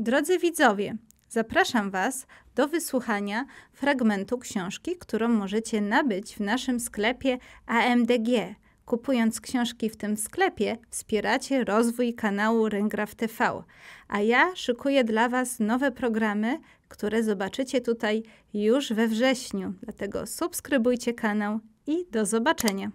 Drodzy widzowie, zapraszam Was do wysłuchania fragmentu książki, którą możecie nabyć w naszym sklepie AMDG. Kupując książki w tym sklepie, wspieracie rozwój kanału Ręgraf TV. A ja szykuję dla Was nowe programy, które zobaczycie tutaj już we wrześniu. Dlatego subskrybujcie kanał i do zobaczenia.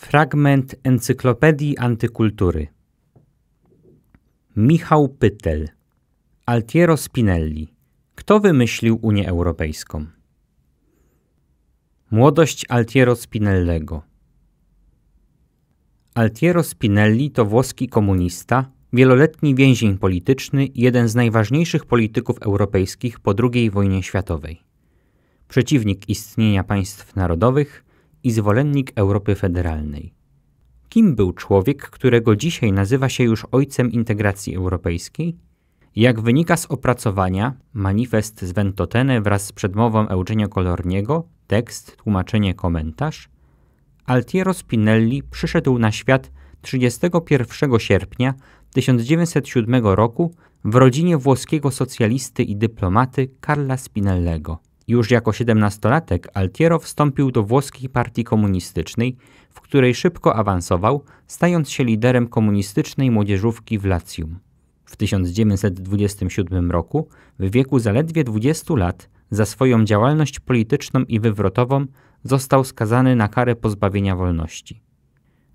Fragment Encyklopedii Antykultury. Michał Pytel. Altiero Spinelli. Kto wymyślił Unię Europejską? Młodość Altiero Spinellego. Altiero Spinelli to włoski komunista, wieloletni więzień polityczny i jeden z najważniejszych polityków europejskich po II wojnie światowej. Przeciwnik istnienia państw narodowych i zwolennik Europy Federalnej. Kim był człowiek, którego dzisiaj nazywa się już ojcem integracji europejskiej? Jak wynika z opracowania Manifest z Ventotene wraz z przedmową Eugenio Colorniego, tekst, tłumaczenie, komentarz, Altiero Spinelli przyszedł na świat 31 sierpnia 1907 roku w rodzinie włoskiego socjalisty i dyplomaty Carla Spinellego. Już jako siedemnastolatek Altiero wstąpił do włoskiej partii komunistycznej, w której szybko awansował, stając się liderem komunistycznej młodzieżówki w Lacjum. W 1927 roku, w wieku zaledwie 20 lat, za swoją działalność polityczną i wywrotową został skazany na karę pozbawienia wolności.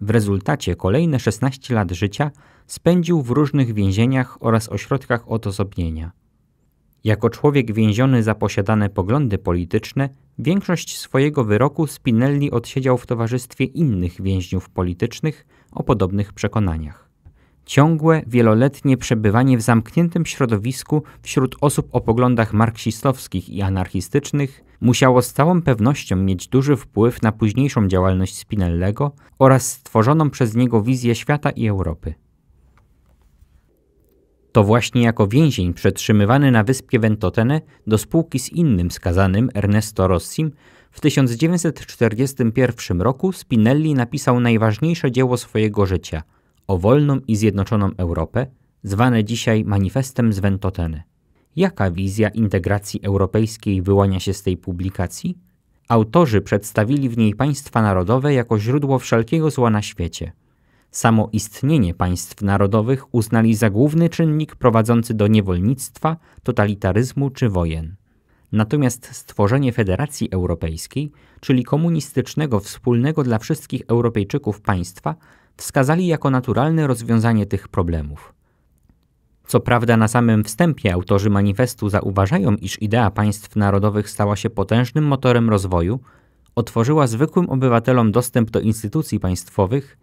W rezultacie kolejne 16 lat życia spędził w różnych więzieniach oraz ośrodkach odosobnienia. Jako człowiek więziony za posiadane poglądy polityczne, większość swojego wyroku Spinelli odsiedział w towarzystwie innych więźniów politycznych o podobnych przekonaniach. Ciągłe, wieloletnie przebywanie w zamkniętym środowisku wśród osób o poglądach marksistowskich i anarchistycznych musiało z całą pewnością mieć duży wpływ na późniejszą działalność Spinellego oraz stworzoną przez niego wizję świata i Europy. To właśnie jako więzień przetrzymywany na wyspie Ventotene do spółki z innym skazanym, Ernesto Rossim, w 1941 roku Spinelli napisał najważniejsze dzieło swojego życia o wolną i zjednoczoną Europę, zwane dzisiaj Manifestem z Ventotene. Jaka wizja integracji europejskiej wyłania się z tej publikacji? Autorzy przedstawili w niej państwa narodowe jako źródło wszelkiego zła na świecie – Samo istnienie państw narodowych uznali za główny czynnik prowadzący do niewolnictwa, totalitaryzmu czy wojen. Natomiast stworzenie Federacji Europejskiej, czyli komunistycznego wspólnego dla wszystkich Europejczyków państwa, wskazali jako naturalne rozwiązanie tych problemów. Co prawda na samym wstępie autorzy manifestu zauważają, iż idea państw narodowych stała się potężnym motorem rozwoju, otworzyła zwykłym obywatelom dostęp do instytucji państwowych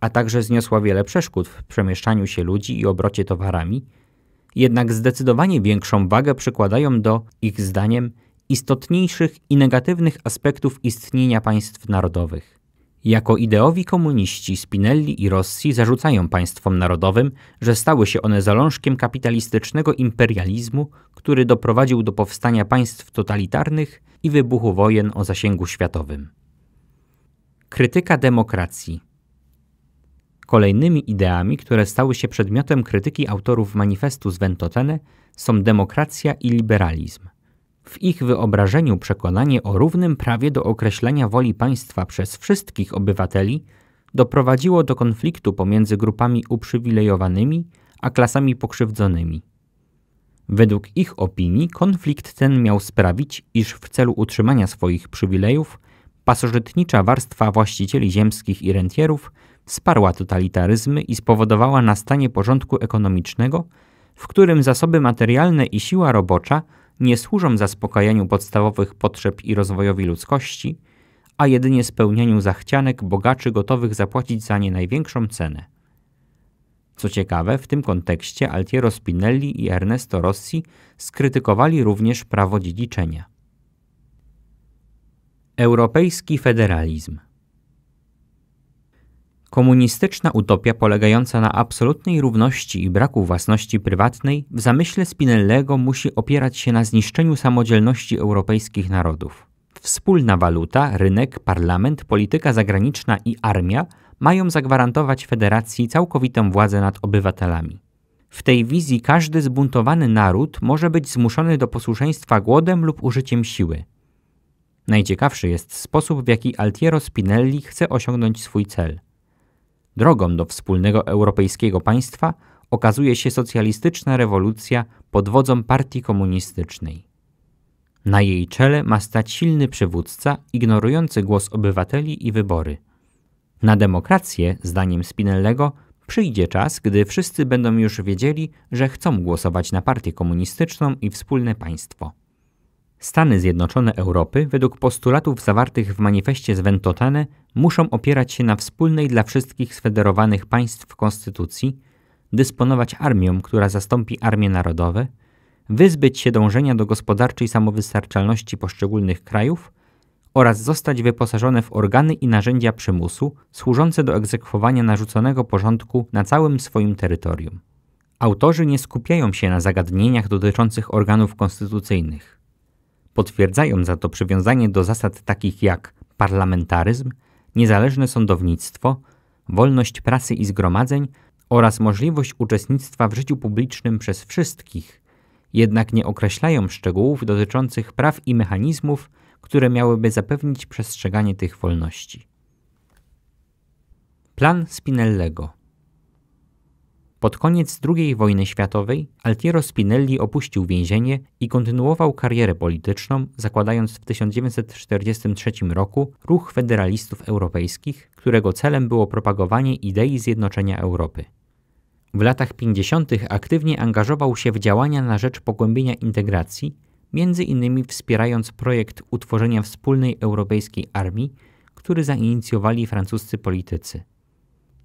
a także zniosła wiele przeszkód w przemieszczaniu się ludzi i obrocie towarami, jednak zdecydowanie większą wagę przykładają do, ich zdaniem, istotniejszych i negatywnych aspektów istnienia państw narodowych. Jako ideowi komuniści Spinelli i Rossi zarzucają państwom narodowym, że stały się one zalążkiem kapitalistycznego imperializmu, który doprowadził do powstania państw totalitarnych i wybuchu wojen o zasięgu światowym. Krytyka demokracji Kolejnymi ideami, które stały się przedmiotem krytyki autorów manifestu z Ventotene są demokracja i liberalizm. W ich wyobrażeniu przekonanie o równym prawie do określenia woli państwa przez wszystkich obywateli doprowadziło do konfliktu pomiędzy grupami uprzywilejowanymi a klasami pokrzywdzonymi. Według ich opinii konflikt ten miał sprawić, iż w celu utrzymania swoich przywilejów pasożytnicza warstwa właścicieli ziemskich i rentierów wsparła totalitaryzmy i spowodowała nastanie porządku ekonomicznego, w którym zasoby materialne i siła robocza nie służą zaspokajaniu podstawowych potrzeb i rozwojowi ludzkości, a jedynie spełnianiu zachcianek bogaczy gotowych zapłacić za nie największą cenę. Co ciekawe, w tym kontekście Altiero Spinelli i Ernesto Rossi skrytykowali również prawo dziedziczenia. Europejski federalizm Komunistyczna utopia polegająca na absolutnej równości i braku własności prywatnej w zamyśle Spinellego musi opierać się na zniszczeniu samodzielności europejskich narodów. Wspólna waluta, rynek, parlament, polityka zagraniczna i armia mają zagwarantować federacji całkowitą władzę nad obywatelami. W tej wizji każdy zbuntowany naród może być zmuszony do posłuszeństwa głodem lub użyciem siły. Najciekawszy jest sposób, w jaki Altiero Spinelli chce osiągnąć swój cel. Drogą do wspólnego europejskiego państwa okazuje się socjalistyczna rewolucja pod wodzą partii komunistycznej. Na jej czele ma stać silny przywódca, ignorujący głos obywateli i wybory. Na demokrację, zdaniem Spinellego, przyjdzie czas, gdy wszyscy będą już wiedzieli, że chcą głosować na partię komunistyczną i wspólne państwo. Stany Zjednoczone Europy, według postulatów zawartych w manifestie z Ventotene, muszą opierać się na wspólnej dla wszystkich sfederowanych państw konstytucji, dysponować armią, która zastąpi armie narodowe, wyzbyć się dążenia do gospodarczej samowystarczalności poszczególnych krajów oraz zostać wyposażone w organy i narzędzia przymusu służące do egzekwowania narzuconego porządku na całym swoim terytorium. Autorzy nie skupiają się na zagadnieniach dotyczących organów konstytucyjnych. Potwierdzają za to przywiązanie do zasad takich jak parlamentaryzm, niezależne sądownictwo, wolność prasy i zgromadzeń oraz możliwość uczestnictwa w życiu publicznym przez wszystkich, jednak nie określają szczegółów dotyczących praw i mechanizmów, które miałyby zapewnić przestrzeganie tych wolności. Plan Spinellego Pod koniec II wojny światowej Altiero Spinelli opuścił więzienie i kontynuował karierę polityczną, zakładając w 1943 roku Ruch Federalistów Europejskich, którego celem było propagowanie idei zjednoczenia Europy. W latach 50. aktywnie angażował się w działania na rzecz pogłębienia integracji, między innymi wspierając projekt utworzenia wspólnej europejskiej armii, który zainicjowali francuscy politycy.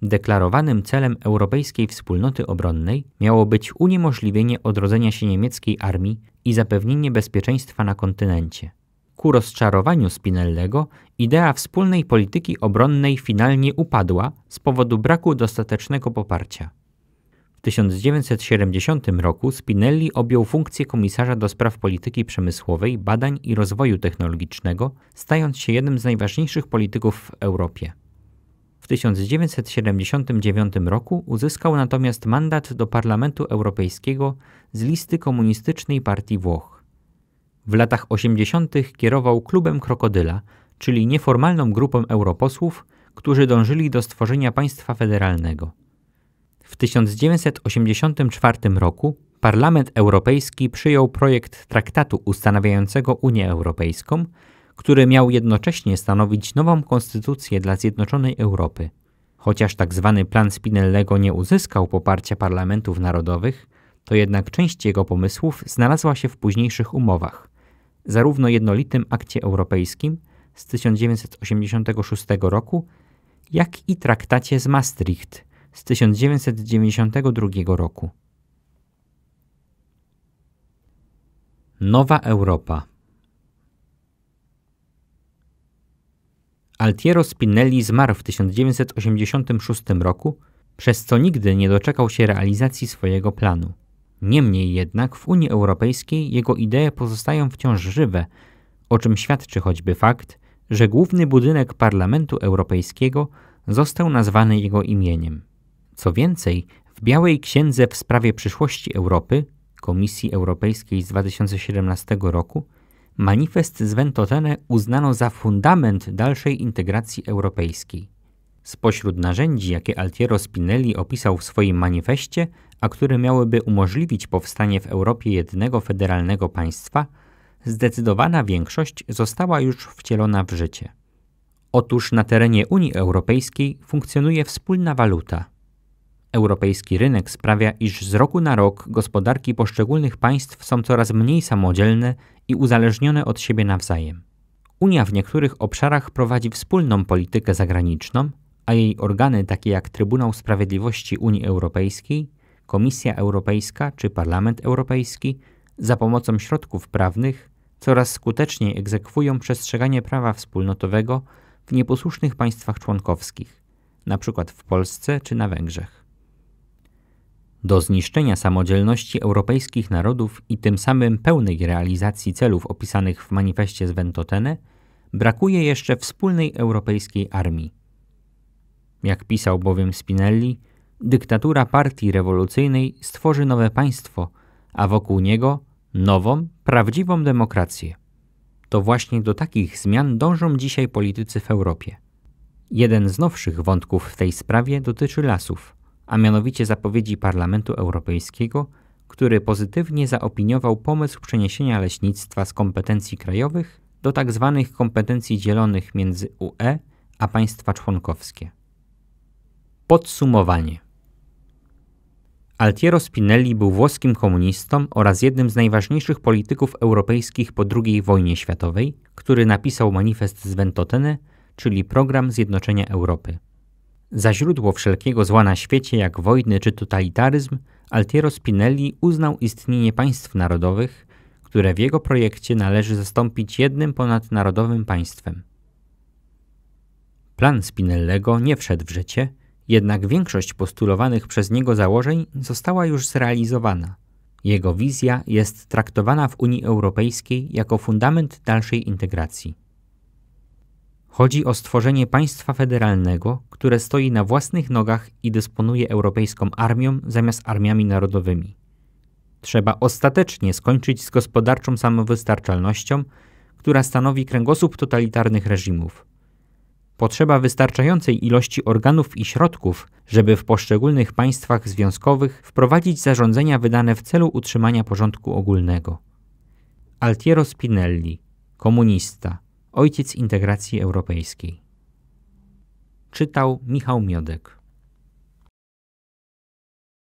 Deklarowanym celem Europejskiej Wspólnoty Obronnej miało być uniemożliwienie odrodzenia się niemieckiej armii i zapewnienie bezpieczeństwa na kontynencie. Ku rozczarowaniu Spinellego idea wspólnej polityki obronnej finalnie upadła z powodu braku dostatecznego poparcia. 1970 roku Spinelli objął funkcję komisarza do spraw polityki przemysłowej, badań i rozwoju technologicznego, stając się jednym z najważniejszych polityków w Europie. W 1979 roku uzyskał natomiast mandat do Parlamentu Europejskiego z listy Komunistycznej Partii Włoch. W latach 80. kierował Klubem Krokodyla, czyli nieformalną grupą europosłów, którzy dążyli do stworzenia państwa federalnego. W 1984 roku Parlament Europejski przyjął projekt traktatu ustanawiającego Unię Europejską, który miał jednocześnie stanowić nową konstytucję dla Zjednoczonej Europy. Chociaż tzw. Tak plan Spinellego nie uzyskał poparcia parlamentów narodowych, to jednak część jego pomysłów znalazła się w późniejszych umowach, zarówno jednolitym akcie europejskim z 1986 roku, jak i traktacie z Maastricht z 1992 roku. Nowa Europa Altiero Spinelli zmarł w 1986 roku, przez co nigdy nie doczekał się realizacji swojego planu. Niemniej jednak w Unii Europejskiej jego idee pozostają wciąż żywe, o czym świadczy choćby fakt, że główny budynek Parlamentu Europejskiego został nazwany jego imieniem. Co więcej, w Białej Księdze w sprawie przyszłości Europy Komisji Europejskiej z 2017 roku manifest z Ventotene uznano za fundament dalszej integracji europejskiej. Spośród narzędzi, jakie Altiero Spinelli opisał w swoim manifestie, a które miałyby umożliwić powstanie w Europie jednego federalnego państwa, zdecydowana większość została już wcielona w życie. Otóż na terenie Unii Europejskiej funkcjonuje wspólna waluta – Europejski rynek sprawia, iż z roku na rok gospodarki poszczególnych państw są coraz mniej samodzielne i uzależnione od siebie nawzajem. Unia w niektórych obszarach prowadzi wspólną politykę zagraniczną, a jej organy takie jak Trybunał Sprawiedliwości Unii Europejskiej, Komisja Europejska czy Parlament Europejski za pomocą środków prawnych coraz skuteczniej egzekwują przestrzeganie prawa wspólnotowego w nieposłusznych państwach członkowskich, np. w Polsce czy na Węgrzech. Do zniszczenia samodzielności europejskich narodów i tym samym pełnej realizacji celów opisanych w manifestie z Ventotene brakuje jeszcze wspólnej europejskiej armii. Jak pisał bowiem Spinelli, dyktatura partii rewolucyjnej stworzy nowe państwo, a wokół niego nową, prawdziwą demokrację. To właśnie do takich zmian dążą dzisiaj politycy w Europie. Jeden z nowszych wątków w tej sprawie dotyczy lasów, a mianowicie zapowiedzi Parlamentu Europejskiego, który pozytywnie zaopiniował pomysł przeniesienia leśnictwa z kompetencji krajowych do tzw. Tak kompetencji dzielonych między UE a państwa członkowskie. Podsumowanie. Altiero Spinelli był włoskim komunistą oraz jednym z najważniejszych polityków europejskich po II wojnie światowej, który napisał manifest z Ventotene, czyli program zjednoczenia Europy. Za źródło wszelkiego zła na świecie, jak wojny czy totalitaryzm, Altiero Spinelli uznał istnienie państw narodowych, które w jego projekcie należy zastąpić jednym ponadnarodowym państwem. Plan Spinellego nie wszedł w życie, jednak większość postulowanych przez niego założeń została już zrealizowana. Jego wizja jest traktowana w Unii Europejskiej jako fundament dalszej integracji. Chodzi o stworzenie państwa federalnego, które stoi na własnych nogach i dysponuje europejską armią zamiast armiami narodowymi. Trzeba ostatecznie skończyć z gospodarczą samowystarczalnością, która stanowi kręgosłup totalitarnych reżimów. Potrzeba wystarczającej ilości organów i środków, żeby w poszczególnych państwach związkowych wprowadzić zarządzenia wydane w celu utrzymania porządku ogólnego. Altiero Spinelli, komunista, ojciec integracji europejskiej. Czytał Michał Miodek.